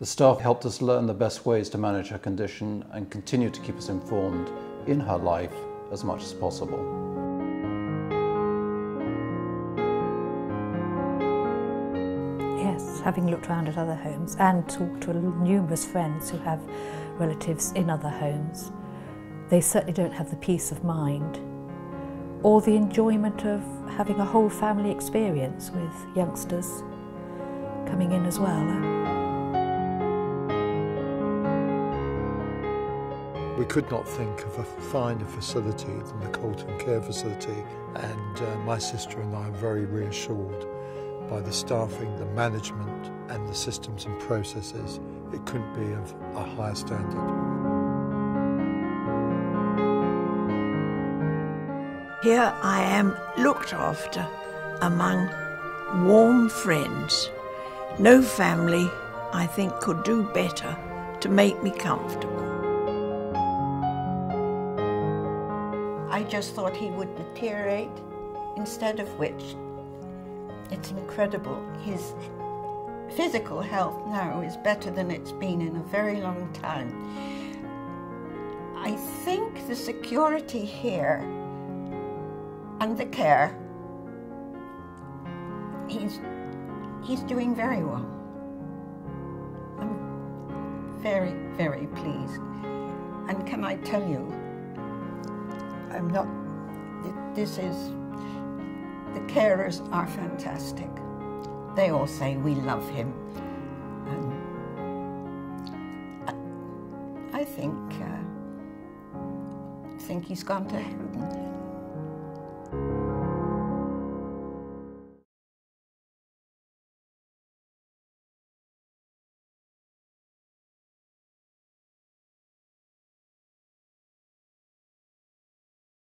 The staff helped us learn the best ways to manage her condition and continue to keep us informed in her life as much as possible. Yes, having looked around at other homes and talked to numerous friends who have relatives in other homes, they certainly don't have the peace of mind or the enjoyment of having a whole family experience with youngsters coming in as well. We could not think of a finer facility than the Colten Care Facility and uh, my sister and I are very reassured by the staffing, the management and the systems and processes. It couldn't be of a higher standard. Here I am looked after among warm friends. No family, I think, could do better to make me comfortable. I just thought he would deteriorate, instead of which it's incredible. His physical health now is better than it's been in a very long time. I think the security here and the care, he's, he's doing very well. I'm very, very pleased. And can I tell you, I'm not, this is, the carers are fantastic. They all say we love him. And I think, uh, I think he's gone to heaven.